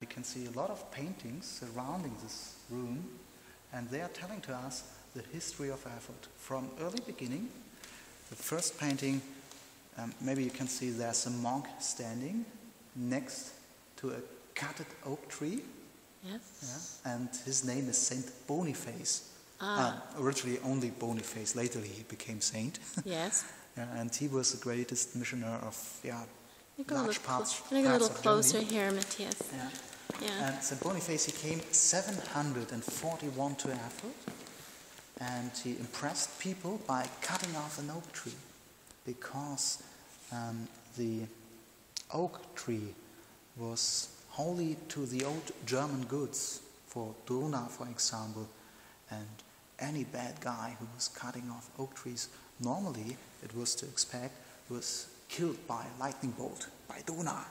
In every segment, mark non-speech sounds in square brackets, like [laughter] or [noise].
We can see a lot of paintings surrounding this room, and they are telling to us the history of Erfurt from early beginning. The first painting, um, maybe you can see there's a monk standing next to a cutted oak tree, Yes. yeah, and his name is Saint Boniface. Ah. Uh, originally only Boniface, later he became saint. [laughs] Yes. Yeah, and he was the greatest missioner of yeah, Look a little, large parts, look a little closer here, Matthias. Yeah. Yeah. And St. Boniface, he came 741 to Erfurt, and he impressed people by cutting off an oak tree, because um, the oak tree was holy to the old German goods, for Donar, for example, and any bad guy who was cutting off oak trees, normally it was to expect, was killed by a lightning bolt, by Donar,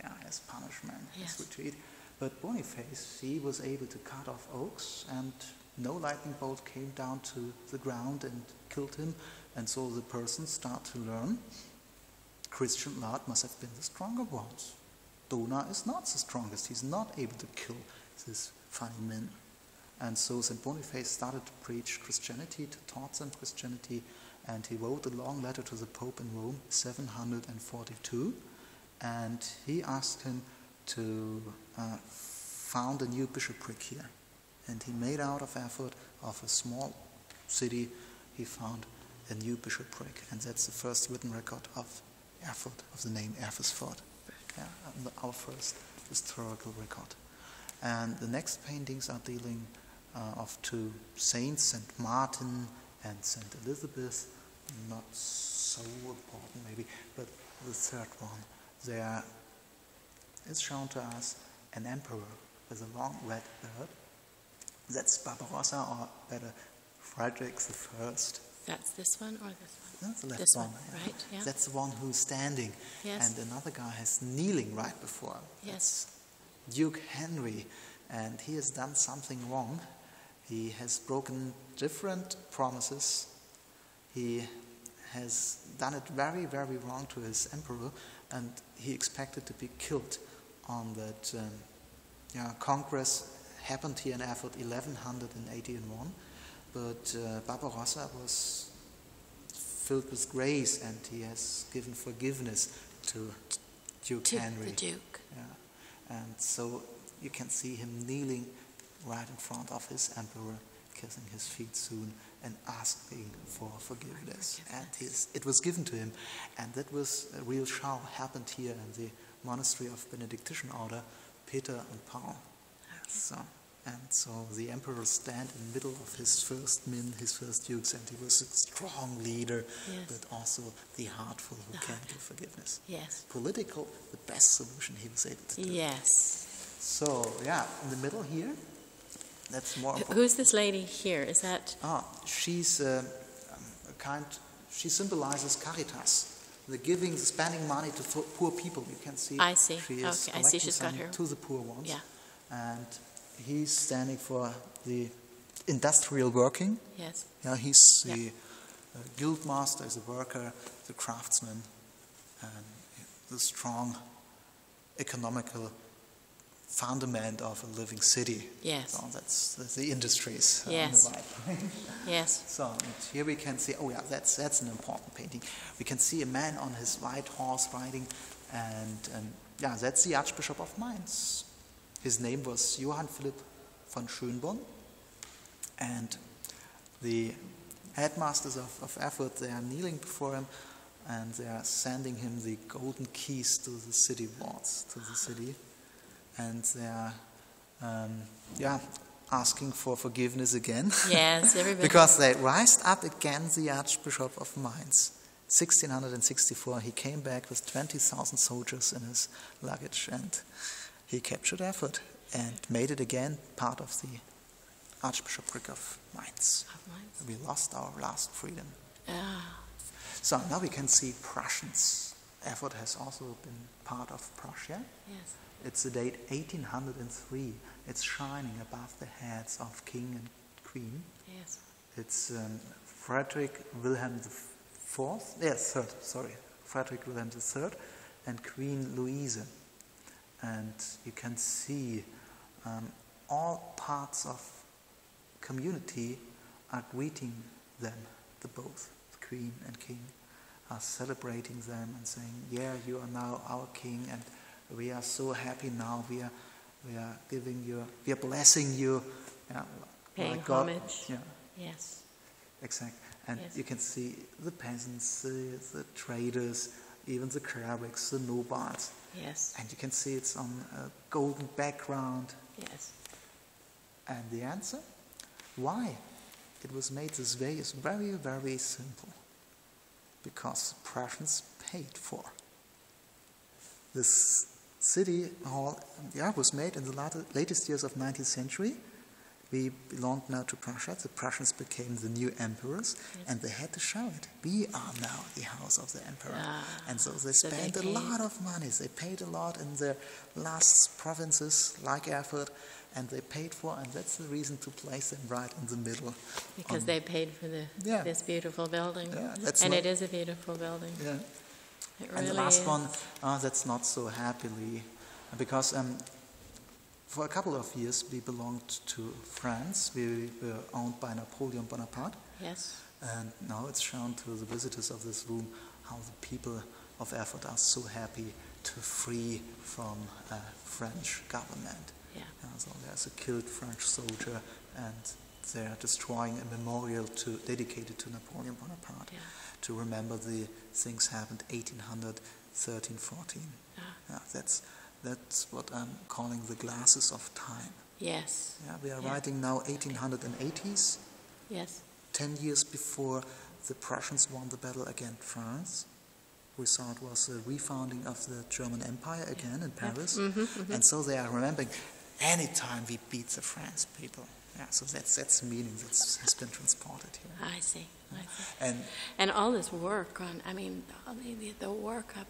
yeah, as punishment, Yes. as retreat. But Boniface, he was able to cut off oaks, and no lightning bolt came down to the ground and killed him, and so the person started to learn Christian blood must have been the stronger ones. Donar is not the strongest. He's not able to kill this funny man. And so St. Boniface started to preach Christianity, to taught them Christianity, and he wrote a long letter to the Pope in Rome, 742, and he asked him to uh, found a new bishopric here. And he made out of Erfurt, of a small city, he found a new bishopric, and that's the first written record of Erfurt, of the name Erfurt. Yeah, our first historical record. And the next paintings are dealing uh, of two saints, Saint Martin and Saint Elizabeth. Not so important, maybe, but the third one. There is shown to us an emperor with a long red beard. That's Barbarossa, or better, Frederick the First. That's this one or this one? That's the left This one. one, right, yeah. That's the one who's standing. Yes. And another guy is kneeling right before him. Yes. That's Duke Henry. And he has done something wrong. He has broken different promises. He has done it very, very wrong to his emperor. And he expected to be killed on that um, yeah, congress happened here in Erfurt 1181. But uh, Barbarossa was filled with grace and he has given forgiveness to Duke To Henry. the Duke. Yeah. And so you can see him kneeling right in front of his emperor, kissing his feet soon and asking for forgiveness. And his, it was given to him. And that was a real show happened here in the monastery of Benedictine order, Peter and Paul. So, and so the emperor stand in the middle of his first men, his first dukes, and he was a strong leader, Yes. but also the heartful who The can heart. give forgiveness Yes. political, the best solution he was able to do. Yes. So, yeah, in the middle here, that's more. Who's this lady here? Is that Ah, she's uh, um, a kind, she symbolizes caritas, the giving, the spending money to poor people. You can see I see. she is Okay, I see collecting she's got her- to the poor ones. Yeah. And he's standing for the industrial working. yes? Yeah, he's Yeah. the uh, guild master, is a worker, the craftsman, and the strong economical fundament of a living city. Yes. So that's, that's the industries. uh, on the Yes. right. [laughs] Yes. so and here we can see, oh yeah, that's, that's an important painting. We can see a man on his white horse riding, and um, yeah, that's the Archbishop of Mainz. His name was Johann Philipp von Schönborn, and the headmasters of, of Erfurt, they are kneeling before him and they are sending him the golden keys to the city walls, to the city. And they are, um, yeah, asking for forgiveness again. Yes, everybody. [laughs] because they raised up again the Archbishop of Mainz. 1664, he came back with 20,000 soldiers in his luggage and he captured Erfurt and made it again part of the Archbishopric of Mainz. Of Mainz. We lost our last freedom. Ah, So now we can see Prussians. Erfurt has also been part of Prussia. yes. It's the date 1803. It's shining above the heads of king and queen. Yes. It's um, Frederick Wilhelm the Fourth. Yes, third. Sorry, Frederick Wilhelm the Third, and Queen Louise. and you can see um, all parts of community are greeting them, the both, the queen and king, are celebrating them and saying, "Yeah, you are now our king, and we are so happy now. We are, we are giving you, we are blessing you." Yeah, Paying like God- homage. Yeah, Yes. Exactly. And Yes. you can see the peasants, the, the traders, even the clerics, the nobles, Yes. and you can see it's on a golden background. Yes. And the answer? Why it was made this way is very, very simple. Because the Prussians paid for. This city hall yeah, was made in the latter, latest years of 19th century. We belonged now to Prussia. The Prussians became the new emperors, and they had to show it. We are now the house of the emperor. Ah, and so they so they spent a lot of money. They paid a lot in their last provinces, like Erfurt, and they paid for, and that's the reason to place them right in the middle. Because they paid for the, yeah. this beautiful building. Yeah, that's And it is a beautiful building. Yeah. It And the last is. one, uh, that's not so happily, because um, for a couple of years we belonged to France. We were owned by Napoleon Bonaparte, Yes. and now it's shown to the visitors of this room how the people of Erfurt are so happy to free from uh, French government. Yeah. Uh, so there's a killed French soldier, and they're destroying a memorial to, dedicated to Napoleon Bonaparte Yeah. to remember the things happened 1800, 13, 14. Ah. Yeah, that's, that's what I'm calling the glasses of time. Yes. Yeah, we are Yeah. writing now 1880s, Yes. 10 years before the Prussians won the battle against France. We saw it was the refounding of the German Empire again in Paris. Mm-hmm, And so they are remembering anytime we beat the French people. Yeah, so that's, that's the meaning that has been transported here. I see. I see. And And all this work on, I mean, the, the work up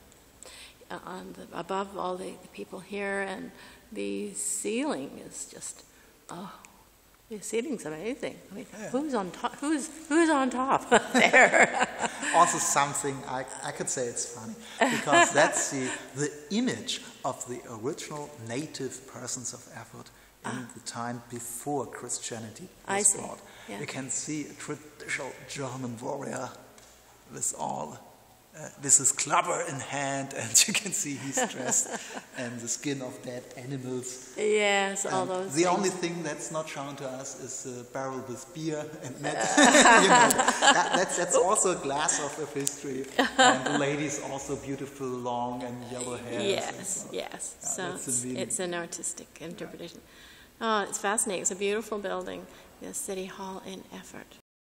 uh, on the, above all the, the people here and the ceiling is just, oh, the ceiling's amazing. I mean, Yeah. who's on top? Who's who's on top [laughs] there? also something I, I could say it's funny because that's the, the image of the original native persons of Erfurt in the time before Christianity was brought. Yeah. You can see a traditional German warrior with all uh, with his clubber in hand, and [laughs] you can see he's dressed [laughs] in the skin of dead animals. yes, all those. the things. only thing that's not shown to us is a barrel with beer and [laughs] net. you know, that, that's, that's also a glass of, of history. And the lady's also beautiful, long and yellow hair. Yes, yes. Yeah, so it's, it's an artistic interpretation. Oh, it's fascinating. It's a beautiful building, the City Hall in Erfurt.